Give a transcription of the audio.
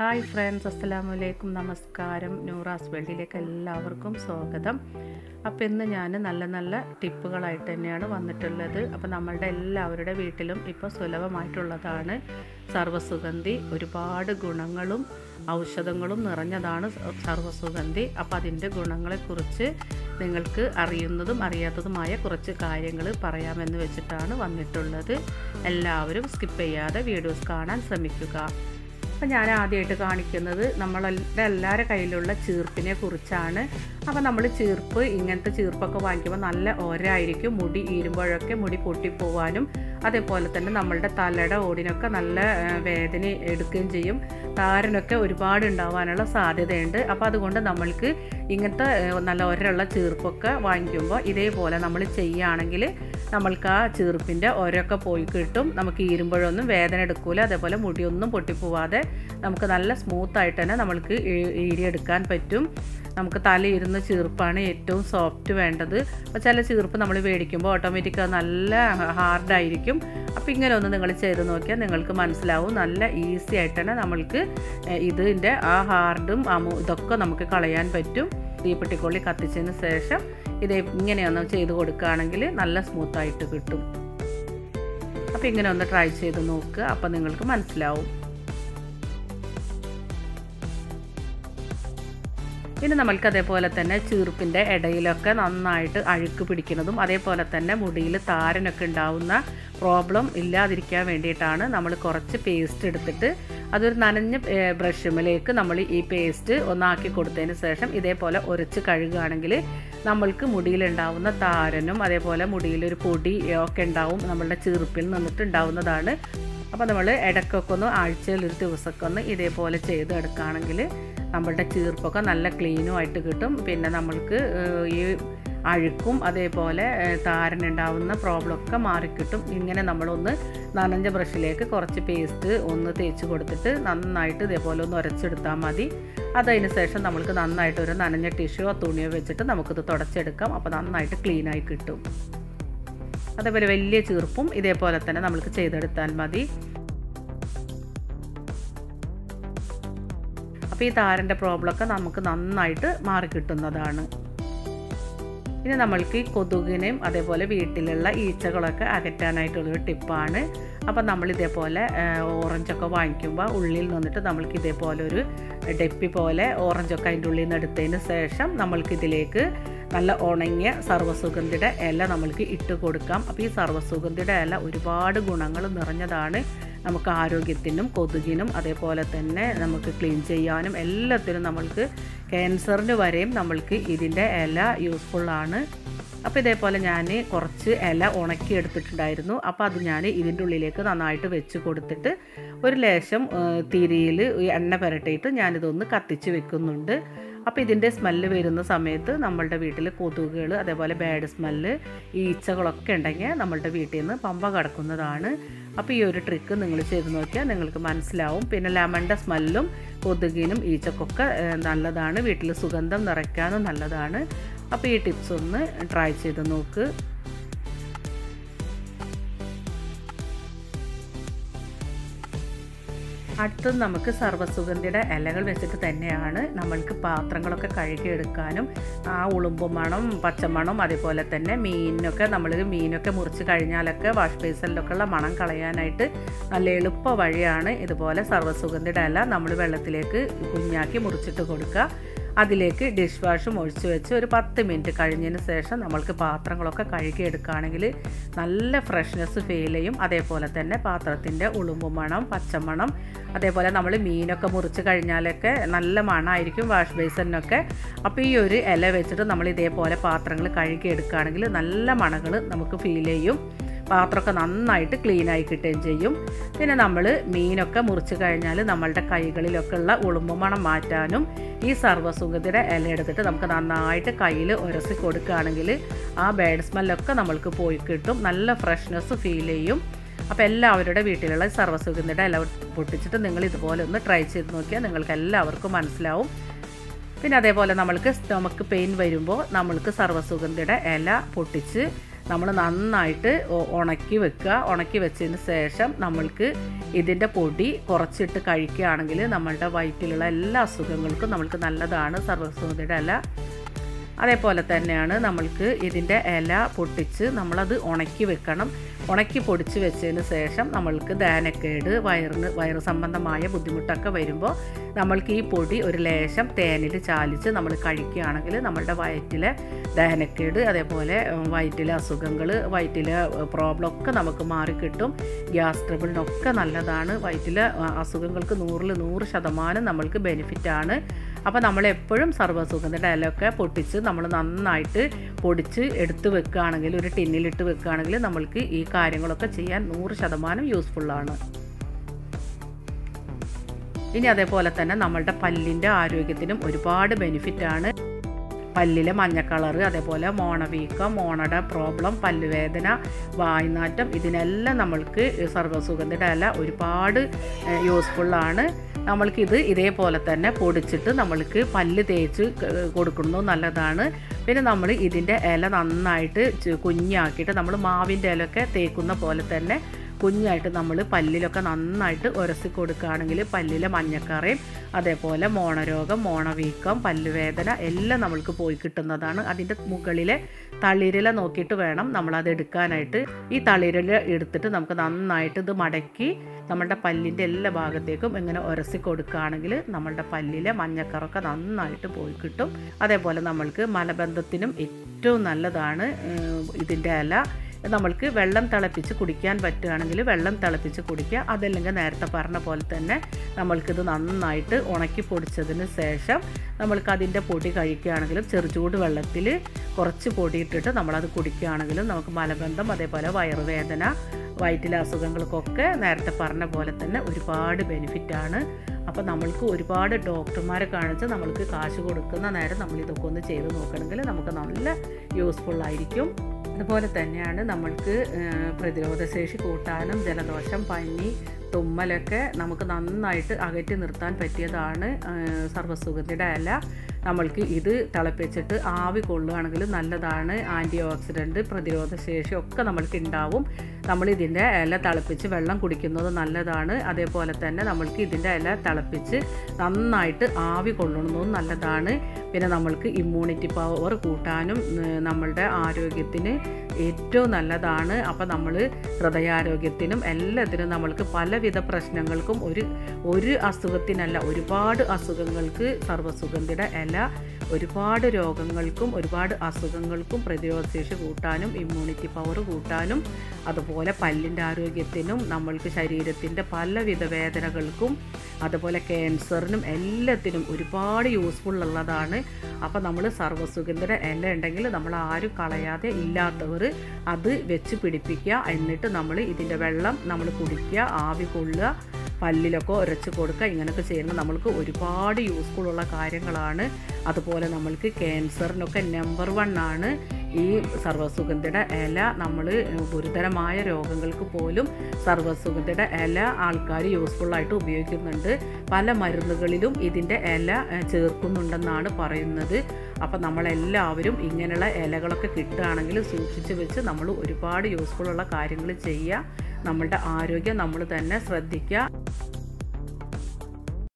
Hi friends അസ്സലാമു അലൈക്കും നമസ്കാരം. നൂറാസ് വേൾഡിലേക്ക് എല്ലാവർക്കും സ്വാഗതം. അപ്പോൾ ഇന്ന് ഞാൻ നല്ല നല്ല ടിപ്പുകളായിട്ട് തന്നെയാണ് വന്നിട്ടുള്ളത്. അപ്പോൾ നമ്മളുടെ എല്ലാവരുടെ വീട്ടിലും ഇപ്പോൾ സുലഭമായിട്ടുള്ളതാണ് സർവസുഗന്ധി. ഒരുപാട് ഗുണങ്ങളും ഔഷധങ്ങളും നിറഞ്ഞതാണ് സർവസുഗന്ധി. അപ്പോൾ അതിന്റെ ഗുണങ്ങളെക്കുറിച്ച് നിങ്ങൾക്ക് അറിയുന്നതും അറിയാത്തതുമായ കുറച്ച് കാര്യങ്ങൾ പറയാമെന്ന് വെച്ചിട്ടാണ് വന്നിട്ടുള്ളത്. എല്ലാവരും സ്കിപ്പ് ചെയ്യാതെ വീഡിയോസ് കാണാൻ ശ്രമിക്കുക. അപ്പം ഞാൻ ആദ്യമായിട്ട് കാണിക്കുന്നത് നമ്മളുടെ എല്ലാവരുടെ കയ്യിലുള്ള ചീർപ്പിനെ കുറിച്ചാണ്. അപ്പോൾ നമ്മൾ ചീർപ്പ് ഇങ്ങനത്തെ ചീർപ്പൊക്കെ വാങ്ങിക്കുമ്പോൾ നല്ല ഓരായിരിക്കും മുടി ഈരുമ്പോഴൊക്കെ മുടി പൊട്ടിപ്പോവാനും അതേപോലെ തന്നെ നമ്മളുടെ തലയുടെ ഓടിനൊക്കെ നല്ല വേദന എടുക്കുകയും ചെയ്യും. താരനൊക്കെ ഒരുപാട് ഉണ്ടാവാനുള്ള സാധ്യതയുണ്ട്. അപ്പോൾ അതുകൊണ്ട് നമ്മൾക്ക് ഇങ്ങനത്തെ നല്ല ഒരുള്ള ചീർപ്പൊക്കെ വാങ്ങിക്കുമ്പോൾ ഇതേപോലെ നമ്മൾ ചെയ്യുകയാണെങ്കിൽ നമ്മൾക്ക് ആ ചീർപ്പിന്റെ ഒരൊക്കെ പോയി കിട്ടും. നമുക്ക് ഈരുമ്പോഴൊന്നും വേദന എടുക്കില്ല അതേപോലെ മുടിയൊന്നും പൊട്ടിപ്പോവാതെ നമുക്ക് നല്ല സ്മൂത്തായിട്ട് തന്നെ നമ്മൾക്ക് ഈടിയെടുക്കാൻ പറ്റും. നമുക്ക് തലയിരുന്ന ചീർപ്പാണ് ഏറ്റവും സോഫ്റ്റ് വേണ്ടത്. അപ്പോൾ ചില ചീർപ്പ് നമ്മൾ മേടിക്കുമ്പോൾ ഓട്ടോമാറ്റിക് നല്ല ഹാർഡായിരിക്കും അപ്പോൾ ഇങ്ങനെ ഒന്ന് നിങ്ങൾ ചെയ്ത് നോക്കിയാൽ നിങ്ങൾക്ക് മനസ്സിലാവും. നല്ല ഈസി ആയിട്ട് തന്നെ നമ്മൾക്ക് ഇതിന്റെ ആ ഹാർഡും ഇതൊക്കെ നമുക്ക് കളയാൻ പറ്റും. തീപ്പെട്ടിക്കൊള്ളി കത്തിച്ചതിന് ശേഷം ഇത് ഇങ്ങനെയൊന്ന് ചെയ്ത് കൊടുക്കുകയാണെങ്കിൽ നല്ല സ്മൂത്തായിട്ട് കിട്ടും. അപ്പോൾ ഇങ്ങനെ ഒന്ന് ട്രൈ ചെയ്ത് നോക്കുക. അപ്പോൾ നിങ്ങൾക്ക് മനസ്സിലാവും. പിന്നെ നമ്മൾക്ക് അതേപോലെ തന്നെ ചീർപ്പിന്റെ ഇടയിലൊക്കെ നന്നായിട്ട് അഴുക്ക് പിടിക്കുന്നതും അതേപോലെ തന്നെ മുടിയിൽ താരനൊക്കെ ഉണ്ടാവുന്ന പ്രോബ്ലം ഇല്ലാതിരിക്കാൻ വേണ്ടിയിട്ടാണ് നമ്മൾ കുറച്ച് പേസ്റ്റ് എടുത്തിട്ട് അതൊരു നനഞ്ഞ ബ്രഷുമിലേക്ക് നമ്മൾ ഈ പേസ്റ്റ് ഒന്നാക്കി കൊടുത്തതിന് ശേഷം ഇതേപോലെ ഉരച്ച് കഴുകുകയാണെങ്കിൽ നമ്മൾക്ക് മുടിയിലുണ്ടാവുന്ന താരനും അതേപോലെ മുടിയിലൊരു പൊടി ഒക്കെ ഉണ്ടാവും നമ്മളുടെ ചീർപ്പിൽ നിന്നിട്ട് ഉണ്ടാവുന്നതാണ്. അപ്പോൾ നമ്മൾ ഇടയ്ക്കൊക്കെ ഒന്ന് ആഴ്ചയിൽ ഒരു ദിവസമൊക്കെ ഒന്ന് ഇതേപോലെ ചെയ്തെടുക്കുകയാണെങ്കിൽ നമ്മളുടെ ചീർപ്പൊക്കെ നല്ല ക്ലീനും ആയിട്ട് കിട്ടും. പിന്നെ നമ്മൾക്ക് ഈ അഴുക്കും അതേപോലെ താരനുണ്ടാവുന്ന പ്രോബ്ലമൊക്കെ മാറിക്കിട്ടും. ഇങ്ങനെ നമ്മളൊന്ന് നനഞ്ഞ ബ്രഷിലേക്ക് കുറച്ച് പേസ്റ്റ് ഒന്ന് തേച്ച് കൊടുത്തിട്ട് നന്നായിട്ട് ഇതേപോലെ ഒന്ന് ഉരച്ചെടുത്താൽ മതി. അതതിന് ശേഷം നമ്മൾക്ക് നന്നായിട്ട് ഒരു നനഞ്ഞ ടിഷ്യോ തുണിയോ വെച്ചിട്ട് നമുക്കിത് തുടച്ചെടുക്കാം. അപ്പോൾ നന്നായിട്ട് ക്ലീനായി കിട്ടും. അതേപോലെ വലിയ ചീർപ്പും ഇതേപോലെ തന്നെ നമ്മൾക്ക് ചെയ്തെടുത്താൽ മതി. അപ്പോൾ ഈ താരന്റെ പ്രോബ്ലമൊക്കെ നമുക്ക് നന്നായിട്ട് മാറിക്കിട്ടുന്നതാണ് ഇനി നമ്മൾക്ക് ഈ കൊതുകിനെയും അതേപോലെ വീട്ടിലുള്ള ഈച്ചകളൊക്കെ അകറ്റാനായിട്ടുള്ളൊരു ടിപ്പാണ്. അപ്പോൾ നമ്മൾ ഇതേപോലെ ഓറഞ്ചൊക്കെ വാങ്ങിക്കുമ്പോൾ ഉള്ളിൽ നിന്നിട്ട് നമ്മൾക്ക് ഇതേപോലെ ഒരു ഡെപ്പി പോലെ ഓറഞ്ചൊക്കെ അതിന്റെ ഉള്ളിൽ നിന്ന് എടുത്തതിന് ശേഷം നമ്മൾക്കിതിലേക്ക് നല്ല ഉണങ്ങിയ സർവസുഗന്ധിയുടെ ഇല നമ്മൾക്ക് ഇട്ട് കൊടുക്കാം. അപ്പോൾ ഈ സർവസുഗന്ധിയുടെ ഇല ഒരുപാട് ഗുണങ്ങൾ നിറഞ്ഞതാണ്. നമുക്ക് ആരോഗ്യത്തിനും കൊതുകിനും അതേപോലെ തന്നെ നമുക്ക് ക്ലീൻ ചെയ്യാനും എല്ലാത്തിനും നമ്മൾക്ക് ക്യാൻസറിന് വരെയും നമ്മൾക്ക് ഇതിന്റെ ഇല യൂസ്ഫുള്ളാണ് അപ്പോൾ ഇതേപോലെ ഞാൻ കുറച്ച് ഇല ഉണക്കി എടുത്തിട്ടുണ്ടായിരുന്നു. അപ്പോൾ അത് ഞാൻ ഇതിന്റെ ഉള്ളിലേക്ക് നന്നായിട്ട് വെച്ച് കൊടുത്തിട്ട് ഒരു ലേശം തിരിയിൽ എണ്ണ പുരട്ടിയിട്ട് ഞാനിതൊന്ന് കത്തിച്ച് വെക്കുന്നുണ്ട്. അപ്പോൾ ഇതിന്റെ സ്മെല്ല് വരുന്ന സമയത്ത് നമ്മളുടെ വീട്ടിൽ കൊതുകുകൾ അതേപോലെ ബാഡ് സ്മെല്ല് ഈച്ചകളൊക്കെ ഉണ്ടെങ്കിൽ നമ്മളുടെ വീട്ടിൽ നിന്ന് പമ്പ കിടക്കുന്നതാണ്. അപ്പോൾ ഈ ഒരു ട്രിക്ക് നിങ്ങൾ ചെയ്ത് നോക്കിയാൽ നിങ്ങൾക്ക് മനസ്സിലാവും. പിന്നെ ലെമണിന്റെ സ്മെല്ലും കൊതുകിനും ഈച്ചക്കൊക്കെ നല്ലതാണ്. വീട്ടിൽ സുഗന്ധം നിറയ്ക്കാനും നല്ലതാണ്. അപ്പോൾ ഈ ടിപ്സ് ഒന്ന് ട്രൈ ചെയ്ത് നോക്ക്. അടുത്തത് നമുക്ക് സർവസുഗന്ധിയുടെ ഇലകൾ വെച്ചിട്ട് തന്നെയാണ് നമ്മൾക്ക് പാത്രങ്ങളൊക്കെ കഴുകിയെടുക്കാനും ആ ഉളുമ്പ് മണം പച്ചമണം അതേപോലെ തന്നെ മീനിനൊക്കെ നമ്മൾ മീനൊക്കെ മുറിച്ച് കഴിഞ്ഞാലൊക്കെ വാഷ് ബേസിലൊക്കെ ഉള്ള മണം കളയാനായിട്ട് നല്ല എളുപ്പ വഴിയാണ് ഇതുപോലെ സർവസുഗന്ധിയുടെ ഇല നമ്മൾ വെള്ളത്തിലേക്ക് കുഞ്ഞാക്കി മുറിച്ചിട്ട് കൊടുക്കുക. അതിലേക്ക് ഡിഷ് വാഷും ഒഴിച്ചു വെച്ച് ഒരു പത്ത് മിനിറ്റ് കഴിഞ്ഞതിന് ശേഷം നമ്മൾക്ക് പാത്രങ്ങളൊക്കെ കഴുകിയെടുക്കുകയാണെങ്കിൽ നല്ല ഫ്രഷ്നെസ് ഫീൽ ചെയ്യും. അതേപോലെ തന്നെ പാത്രത്തിന്റെ ഉളുമ്പ് മണം പച്ചമണം അതേപോലെ നമ്മൾ മീനൊക്കെ മുറിച്ച് കഴിഞ്ഞാലൊക്കെ നല്ല മണമായിരിക്കും വാഷ് ബേസിനൊക്കെ. അപ്പോൾ ഈ ഒരു ഇല വെച്ചിട്ട് നമ്മൾ ഇതേപോലെ പാത്രങ്ങൾ കഴുകിയെടുക്കുകയാണെങ്കിൽ നല്ല മണങ്ങൾ നമുക്ക് ഫീൽ ചെയ്യും. പാത്രമൊക്കെ നന്നായിട്ട് ക്ലീനായി കിട്ടുകയും ചെയ്യും. പിന്നെ നമ്മൾ മീനൊക്കെ മുറിച്ച് കഴിഞ്ഞാൽ നമ്മളുടെ കൈകളിലൊക്കെ ഉള്ള ഉളുമ്പ് മണം മാറ്റാനും ഈ സർവസുഗതിയുടെ ഇല എടുത്തിട്ട് നമുക്ക് നന്നായിട്ട് കയ്യിൽ ഉരസി കൊടുക്കുകയാണെങ്കിൽ ആ ബാഡ് സ്മെല്ലൊക്കെ നമ്മൾക്ക് പോയി കിട്ടും. നല്ല ഫ്രഷ്നെസ് ഫീൽ ചെയ്യും. അപ്പോൾ എല്ലാവരുടെ വീട്ടിലുള്ള സർവസുഗന്ധിയുടെ ഇല പൊട്ടിച്ചിട്ട് നിങ്ങൾ ഇതുപോലെ ഒന്ന് ട്രൈ ചെയ്ത് നോക്കിയാൽ നിങ്ങൾക്ക് എല്ലാവർക്കും മനസ്സിലാവും. പിന്നെ അതേപോലെ നമ്മൾക്ക് സ്റ്റൊമക്ക് പെയിൻ വരുമ്പോൾ നമ്മൾക്ക് സർവസുഗന്ധിയുടെ ഇല പൊട്ടിച്ച് നമ്മൾ നന്നായിട്ട് ഉണക്കി വെക്കുക. ഉണക്കി വെച്ചതിന് ശേഷം നമ്മൾക്ക് ഇതിന്റെ പൊടി കുറച്ചിട്ട് കഴിക്കുകയാണെങ്കിൽ നമ്മളുടെ വയറ്റിലുള്ള എല്ലാ അസുഖങ്ങൾക്കും നമ്മൾക്ക് നല്ലതാണ്. സർവസുഗന്ധിയുടെ ഇല അതേപോലെ തന്നെയാണ് നമ്മൾക്ക് ഇതിന്റെ ഇല പൊട്ടിച്ച് നമ്മളത് ഉണക്കി വെക്കണം. ഉണക്കി പൊടിച്ച് വെച്ചതിന് ശേഷം നമ്മൾക്ക് ദാനക്കേട് വയറിന് വയറ് സംബന്ധമായ ബുദ്ധിമുട്ടൊക്കെ വരുമ്പോൾ നമ്മൾക്ക് ഈ പൊടി ഒരു ലേശം തേനിൽ ചാലിച്ച് നമ്മൾ കഴിക്കുകയാണെങ്കിൽ നമ്മളുടെ വയറ്റിലെ ദഹനക്കേട് അതേപോലെ വയറ്റിലെ അസുഖങ്ങൾ വയറ്റിലെ പ്രോബ്ലം ഒക്കെ നമുക്ക് മാറിക്കിട്ടും ഗ്യാസ് ട്രബിളിനൊക്കെ നല്ലതാണ്. വയറ്റിലെ അസുഖങ്ങൾക്ക് നൂറിൽ നൂറ് ശതമാനം നമ്മൾക്ക് ബെനിഫിറ്റാണ്. അപ്പോൾ നമ്മൾ നമ്മളെപ്പോഴും സർവസുഗന്ധയുടെ ഇലയൊക്കെ പൊട്ടിച്ച് നമ്മൾ നന്നായിട്ട് പൊടിച്ച് എടുത്ത് വെക്കുകയാണെങ്കിൽ ഒരു ടിന്നിലിട്ട് വെക്കുകയാണെങ്കിൽ നമ്മൾക്ക് ഈ കാര്യങ്ങളൊക്കെ ചെയ്യാൻ നൂറ് ശതമാനം യൂസ്ഫുള്ളാണ്. ഇനി അതേപോലെ തന്നെ നമ്മളുടെ പല്ലിന്റെ ആരോഗ്യത്തിനും ഒരുപാട് ബെനിഫിറ്റാണ് പല്ലിലെ മഞ്ഞ കളറ് അതേപോലെ മോണവീക്കം മോണട പ്രോബ്ലം പല്ലുവേദന വായ്നാറ്റം ഇതിനെല്ലാം നമ്മൾക്ക് സർവസുഗന്ധിയുടെ ഇല ഒരുപാട് യൂസ്ഫുള്ളാണ് നമ്മൾക്കിത് ഇതേപോലെ തന്നെ പൊടിച്ചിട്ട് നമ്മൾക്ക് പല്ല് തേച്ച് കൊടുക്കുന്നത് നല്ലതാണ്. പിന്നെ നമ്മൾ ഇതിന്റെ ഇല നന്നായിട്ട് കുഞ്ഞാക്കിയിട്ട് നമ്മൾ മാവിന്റെ ഇലയൊക്കെ തേക്കുന്ന പോലെ തന്നെ കുഞ്ഞായിട്ട് നമ്മൾ പല്ലിലൊക്കെ നന്നായിട്ട് ഉരസി കൊടുക്കുകയാണെങ്കിൽ പല്ലിലെ മഞ്ഞക്കറയും അതേപോലെ മോണരോഗം മോണവീക്കം പല്ലുവേദന എല്ലാം നമ്മൾക്ക് പോയി കിട്ടുന്നതാണ്. അതിന്റെ മുകളിലെ തളിരില നോക്കിയിട്ട് വേണം നമ്മളത് എടുക്കാനായിട്ട്. ഈ തളിരില എടുത്തിട്ട് നമുക്ക് നന്നായിട്ട് ഇത് മടക്കി നമ്മളുടെ പല്ലിന്റെ എല്ലാ ഭാഗത്തേക്കും ഇങ്ങനെ ഉരസി കൊടുക്കുകയാണെങ്കിൽ നമ്മളുടെ പല്ലിലെ മഞ്ഞക്കറൊക്കെ നന്നായിട്ട് പോയി കിട്ടും. അതേപോലെ നമ്മൾക്ക് മലബന്ധത്തിനും ഏറ്റവും നല്ലതാണ് ഇതിന്റെ ഇല. നമ്മൾക്ക് വെള്ളം തിളപ്പിച്ച് കുടിക്കാൻ പറ്റുകയാണെങ്കിൽ വെള്ളം തിളപ്പിച്ച് കുടിക്കുക. അതല്ലെങ്കിൽ നേരത്തെ പറഞ്ഞ പോലെ തന്നെ നമ്മൾക്കിത് നന്നായിട്ട് ഉണക്കി പൊടിച്ചതിന് ശേഷം നമ്മൾക്കതിന്റെ പൊടി കഴിക്കുകയാണെങ്കിലും ചെറുചൂട് വെള്ളത്തിൽ കുറച്ച് പൊടി ഇട്ടിട്ട് നമ്മളത് കുടിക്കുകയാണെങ്കിലും നമുക്ക് മലബന്ധം അതേപോലെ വയറുവേദന വയറ്റിലെ അസുഖങ്ങൾക്കൊക്കെ നേരത്തെ പറഞ്ഞ പോലെ തന്നെ ഒരുപാട് ബെനിഫിറ്റാണ് അപ്പോൾ നമ്മൾക്ക് ഒരുപാട് ഡോക്ടർമാരെ കാണിച്ച് നമ്മൾക്ക് കാശ് കൊടുക്കുന്ന നേരം നമ്മൾ ഇതൊക്കെ ഒന്ന് ചെയ്ത് നോക്കണമെങ്കിൽ നമുക്ക് നല്ല യൂസ്ഫുൾ ആയിരിക്കും. അതുപോലെ തന്നെയാണ് നമ്മൾക്ക് പ്രതിരോധശേഷി കൂട്ടാനും ജലദോഷം പനി തുമ്മലൊക്കെ നമുക്ക് നന്നായിട്ട് അകറ്റി നിർത്താൻ പറ്റിയതാണ് സർവസുഗന്ധിയുടെ നമ്മൾക്ക് ഇത് തിളപ്പിച്ചിട്ട് ആവി കൊള്ളുകയാണെങ്കിൽ നല്ലതാണ് ആന്റി ഓക്സിഡന്റ് പ്രതിരോധ ശേഷി ഒക്കെ നമ്മൾക്ക് ഉണ്ടാവും. നമ്മൾ ഇതിന്റെ ഇല തിളപ്പിച്ച് വെള്ളം കുടിക്കുന്നത് നല്ലതാണ്. അതേപോലെ തന്നെ നമ്മൾക്ക് ഇതിന്റെ ഇല തിളപ്പിച്ച് നന്നായിട്ട് ആവി കൊള്ളുന്നതും നല്ലതാണ്. പിന്നെ നമ്മൾക്ക് ഇമ്മ്യൂണിറ്റി പവർ കൂട്ടാനും നമ്മളുടെ ആരോഗ്യത്തിന് ഏറ്റവും നല്ലതാണ്. അപ്പോൾ നമ്മൾ ഹൃദയാരോഗ്യത്തിനും എല്ലാത്തിനും നമ്മൾക്ക് പലവിധ പ്രശ്നങ്ങൾക്കും ഒരു ഒരു അസുഖത്തിനല്ല ഒരുപാട് അസുഖങ്ങൾക്ക് സർവസുഗന്ധിയുടെ ഇല ഒരുപാട് രോഗങ്ങൾക്കും ഒരുപാട് അസുഖങ്ങൾക്കും പ്രതിരോധശേഷി കൂട്ടാനും ഇമ്മ്യൂണിറ്റി പവർ കൂട്ടാനും അതുപോലെ പല്ലിന്റെ ആരോഗ്യത്തിനും നമ്മൾക്ക് ശരീരത്തിന്റെ പലവിധ വേദനകൾക്കും അതുപോലെ ക്യാൻസറിനും എല്ലാത്തിനും ഒരുപാട് യൂസ്ഫുൾ ഉള്ളതാണ്. അപ്പോൾ നമ്മൾ സർവസുഗന്ധയുടെ ഇല ഉണ്ടെങ്കിൽ നമ്മൾ ആരും കളയാതെ ഇല്ലാത്തവർ അത് വെച്ച് പിടിപ്പിക്കുക. എന്നിട്ട് നമ്മൾ ഇതിന്റെ വെള്ളം നമ്മൾ കുടിക്കുക ആവി കൊള്ളുക പല്ലിലൊക്കെ ഉരച്ച് കൊടുക്കുക. ഇങ്ങനെയൊക്കെ ചെയ്യുന്നത് നമ്മൾക്ക് ഒരുപാട് യൂസ്ഫുൾ ഉള്ള കാര്യങ്ങളാണ്. അതുപോലെ നമ്മൾക്ക് ക്യാൻസറിനൊക്കെ നമ്പർ വൺ ആണ്. ഈ സർവസുഗന്ധിയുടെ ഇല നമ്മൾ ഗുരുതരമായ രോഗങ്ങൾക്ക് പോലും സർവസുഗന്ധിയുടെ ഇല ആൾക്കാർ യൂസ്ഫുള്ളായിട്ട് ഉപയോഗിക്കുന്നുണ്ട്. പല മരുന്നുകളിലും ഇതിന്റെ ഇല ചേർക്കുന്നുണ്ടെന്നാണ് പറയുന്നത്. അപ്പോൾ നമ്മളെല്ലാവരും ഇങ്ങനെയുള്ള ഇലകളൊക്കെ കിട്ടുകയാണെങ്കിൽ സൂക്ഷിച്ച് വെച്ച് നമ്മൾ ഒരുപാട് യൂസ്ഫുൾ ഉള്ള കാര്യങ്ങൾ ചെയ്യുക. നമ്മളുടെ ആരോഗ്യം നമ്മൾ തന്നെ ശ്രദ്ധിക്കുക.